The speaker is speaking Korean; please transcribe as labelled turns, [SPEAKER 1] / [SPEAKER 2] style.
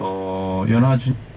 [SPEAKER 1] 어, 또 연화준